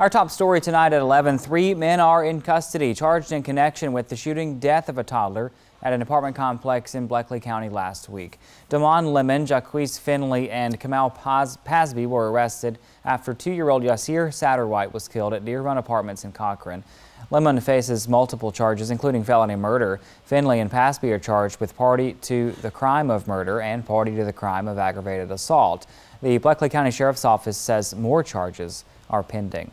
Our top story tonight at 11, three men are in custody charged in connection with the shooting death of a toddler at an apartment complex in Bleckley County last week. Damon Lemon, Jaquise Finley, and Kamal Paz Pasby were arrested after two-year-old Yasir Satterwhite was killed at Deer Run Apartments in Cochran. Lemon faces multiple charges, including felony murder. Finley and Pasby are charged with party to the crime of murder and party to the crime of aggravated assault. The Bleckley County Sheriff's Office says more charges are pending.